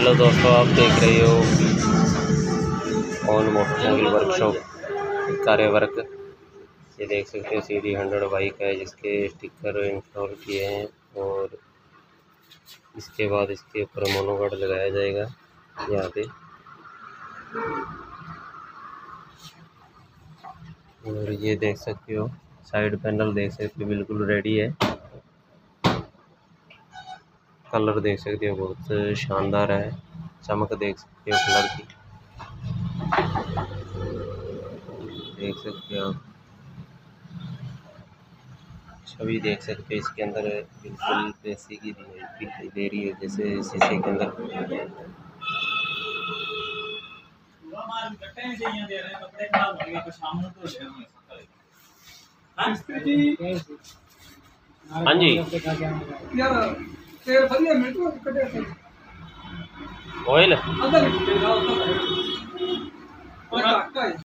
Hello दोस्तों, आप देख रहे हो ऑन मोटरसाइकिल वर्कशॉप कार्य वर्क ये देख सकते हो सी डी हंड्रेड बाइक है, जिसके स्टिकर इंस्टॉल किए हैं और इसके बाद इसके ऊपर मोनोगार्ड लगाया जाएगा, यहाँ पे। और ये देख सकते हो साइड पैनल देख सकते हो, बिल्कुल रेडी है। कलर देख सकते हो, बहुत शानदार है। चमक देख सकते हो कलर की। देख सकते हो छवि देख सकते हो, इसके अंदर बिल्कुल पैसे की दिखाई दे रही है, जैसे शीशे के अंदर। हाँ जी। तेरे भरिया मेटो कटे से ऑयल अदर तेरा होता है और काटता है।